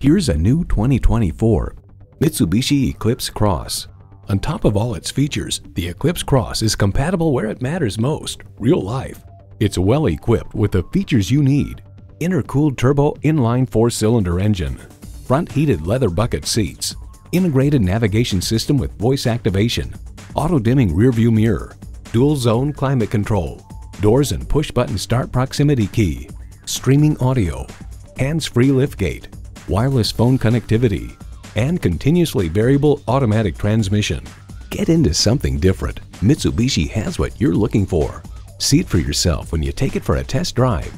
Here's a new 2024 Mitsubishi Eclipse Cross. On top of all its features, the Eclipse Cross is compatible where it matters most, real life. It's well equipped with the features you need. Intercooled turbo inline four-cylinder engine, front heated leather bucket seats, integrated navigation system with voice activation, auto-dimming rearview mirror, dual zone climate control, doors and push-button start proximity key, streaming audio, hands-free liftgate, wireless phone connectivity, and continuously variable automatic transmission. Get into something different. Mitsubishi has what you're looking for. See it for yourself when you take it for a test drive.